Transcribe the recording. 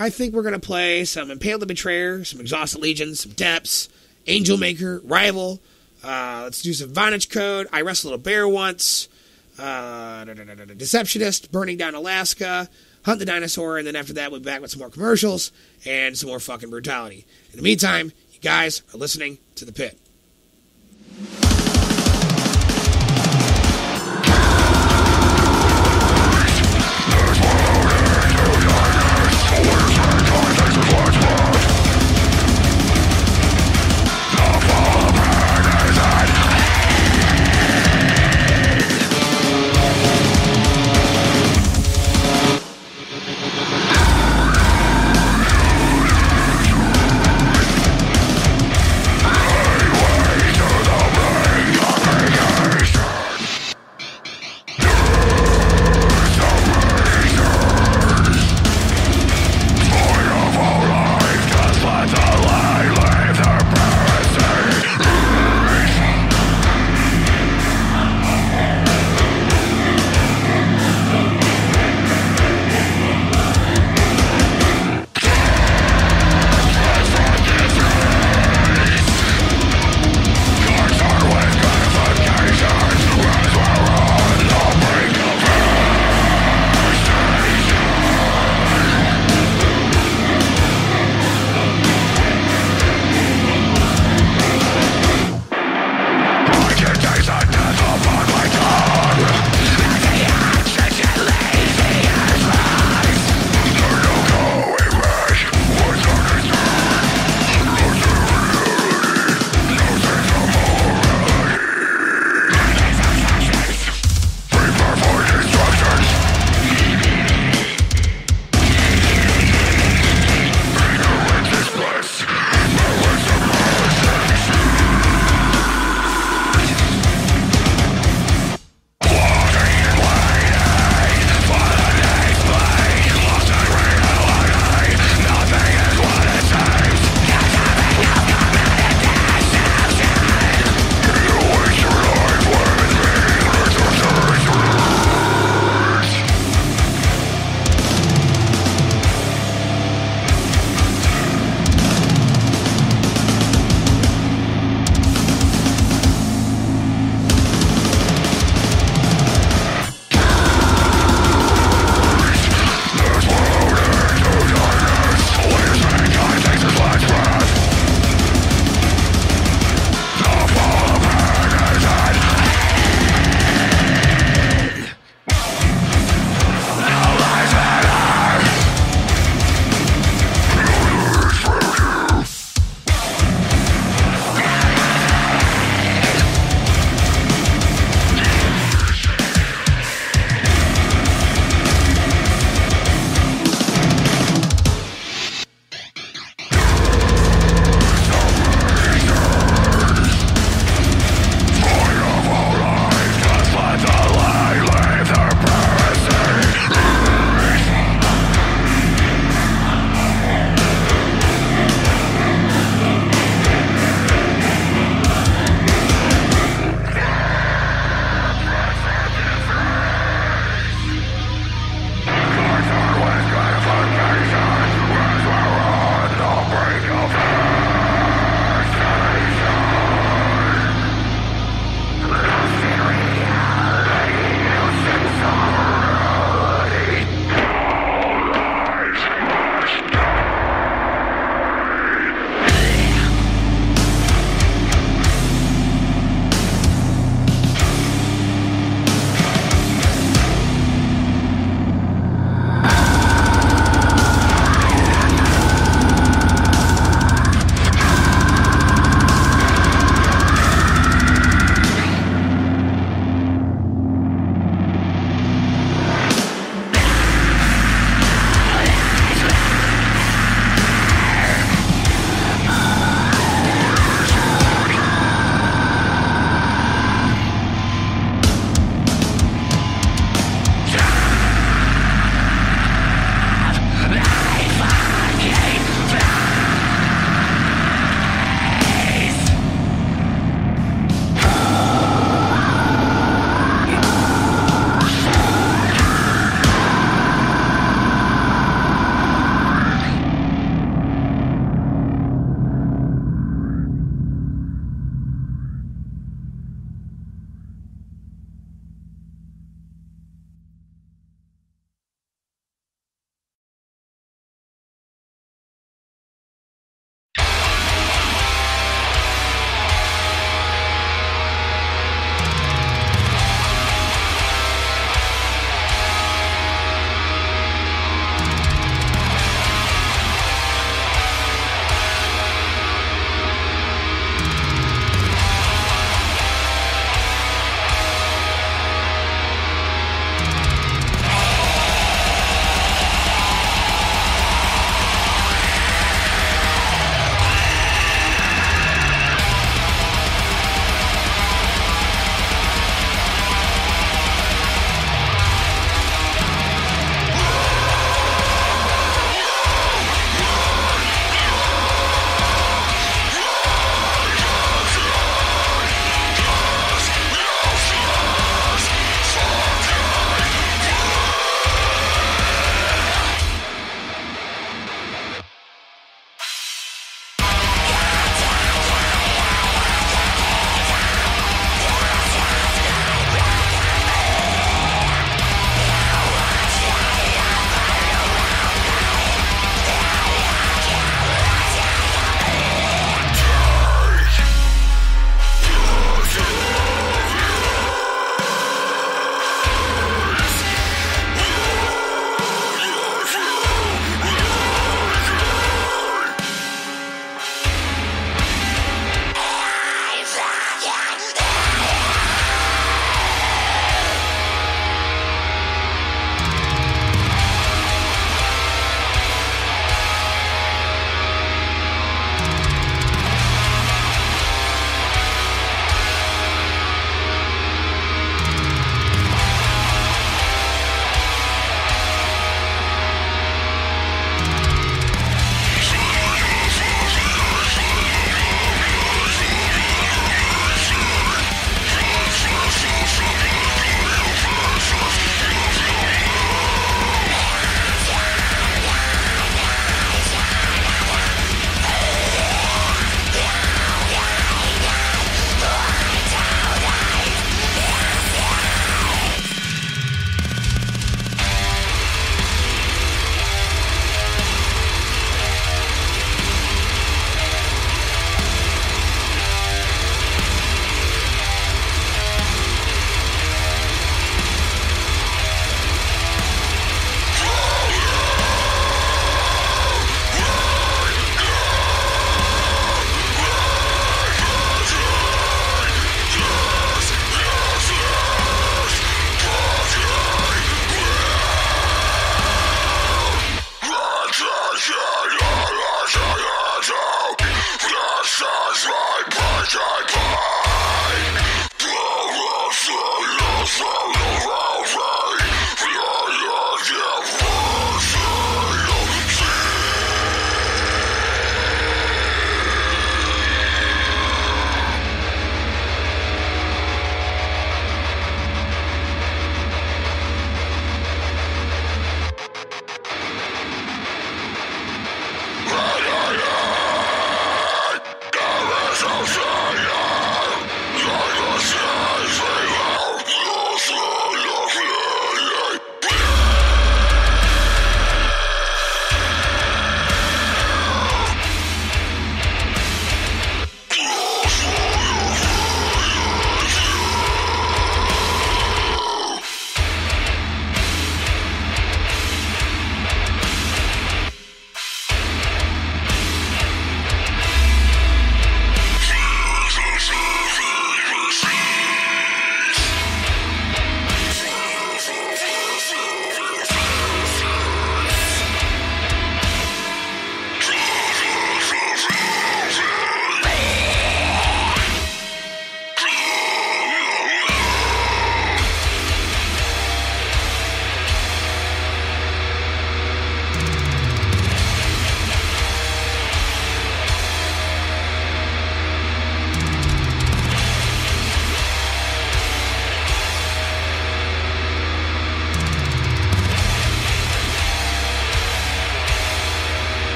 I think we're going to play some Impale the Betrayer, some Exhausted Legion, some Depths, Angel Maker, Rival. Uh, let's do some Vonage Code. I Wrestled a Bear once. Uh, Deceptionist, Burning Down Alaska, Hunt the Dinosaur, and then after that, we'll be back with some more commercials and some more fucking brutality. In the meantime, you guys are listening to The Pit.